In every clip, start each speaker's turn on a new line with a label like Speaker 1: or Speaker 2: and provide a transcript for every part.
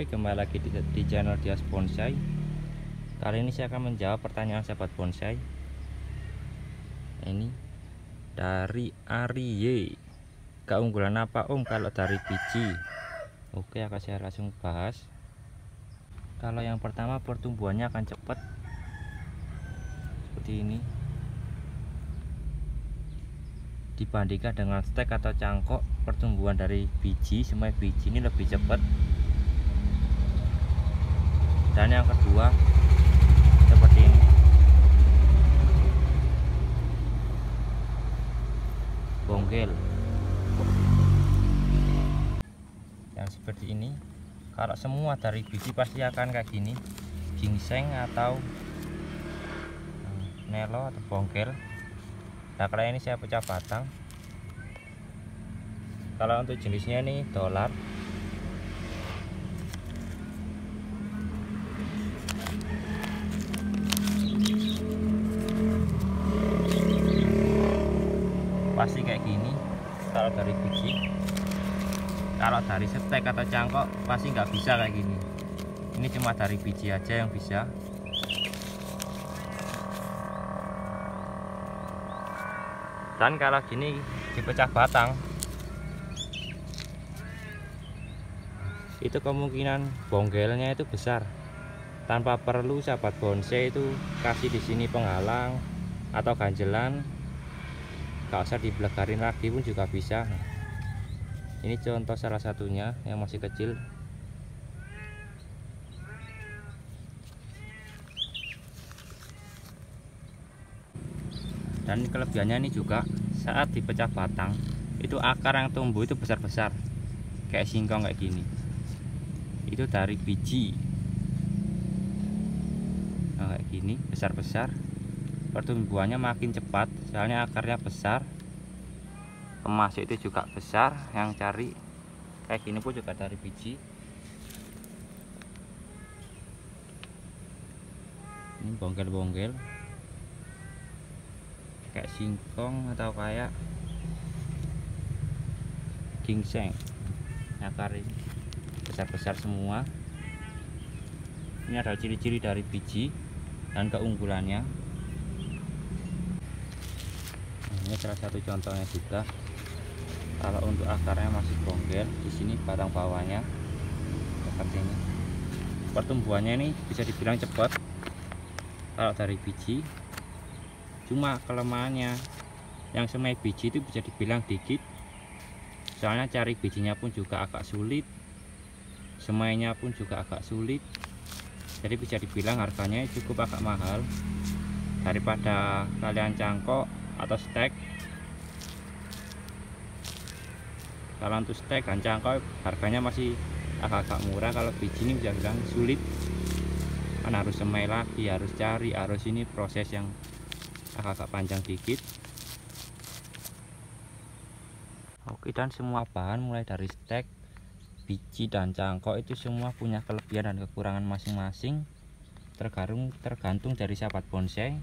Speaker 1: Oke kembali lagi di, di channel Dias Bonsai. Kali ini saya akan menjawab pertanyaan sahabat bonsai. Ini Dari Ariye Keunggulan apa om kalau dari biji? Oke akan saya langsung bahas. Kalau yang pertama pertumbuhannya akan cepat. Seperti ini. Dibandingkan dengan stek atau cangkok Pertumbuhan dari biji Semua biji ini lebih cepat dan yang kedua seperti ini. Bonggel yang seperti ini kalau semua dari biji pasti akan kayak gini. Gingseng atau nelo atau bongkel nah kalau ini saya pecah batang. Kalau untuk jenisnya ini dolar pasti kayak gini kalau dari biji kalau dari stek atau cangkok pasti nggak bisa kayak gini. Ini cuma dari biji aja yang bisa. Dan kalau gini dipecah batang. Itu kemungkinan bonggelnya itu besar. Tanpa perlu sahabat bonsai itu kasih di sini penghalang atau ganjelan gak usah dibelagarin lagi pun juga bisa. Ini contoh salah satunya yang masih kecil. Dan kelebihannya ini juga saat dipecah batang itu akar yang tumbuh itu besar-besar. Kayak singkong kayak gini. Itu dari biji. Nah, kayak gini besar-besar pertumbuhannya makin cepat soalnya akarnya besar. Kemas itu juga besar yang cari kayak gini pun juga dari biji. Ini bonggel-bonggel. Kayak singkong atau kayak gingseng akar ini besar-besar semua. Ini adalah ciri-ciri dari biji dan keunggulannya ini salah satu contohnya juga. Kalau untuk akarnya masih bonggel di sini batang bawahnya seperti ini. Pertumbuhannya ini bisa dibilang cepat kalau dari biji. Cuma kelemahannya yang semai biji itu bisa dibilang dikit. Soalnya cari bijinya pun juga agak sulit semainya pun juga agak sulit. Jadi bisa dibilang harganya cukup agak mahal daripada kalian cangkok atau stek kalau untuk stek dan cangkok harganya masih agak-agak murah. Kalau biji ini bisa bilang sulit. Kan harus semai lagi harus cari harus ini proses yang agak-agak panjang dikit. Oke dan semua bahan mulai dari stek biji dan cangkok. Itu semua punya kelebihan dan kekurangan masing-masing. Tergantung tergantung dari sahabat bonsai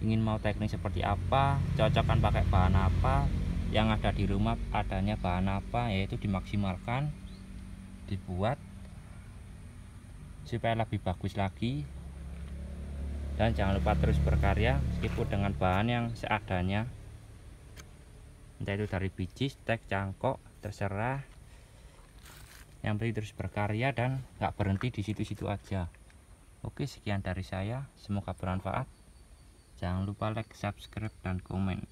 Speaker 1: ingin mau teknik seperti apa cocokkan pakai bahan apa yang ada di rumah adanya bahan apa yaitu dimaksimalkan dibuat supaya lebih bagus lagi. Dan jangan lupa terus berkarya meskipun dengan bahan yang seadanya. Entah itu dari biji, stek, cangkok terserah. Yang penting terus berkarya dan nggak berhenti di situ-situ aja. Oke sekian dari saya. Semoga bermanfaat Jangan lupa like, subscribe, dan komen.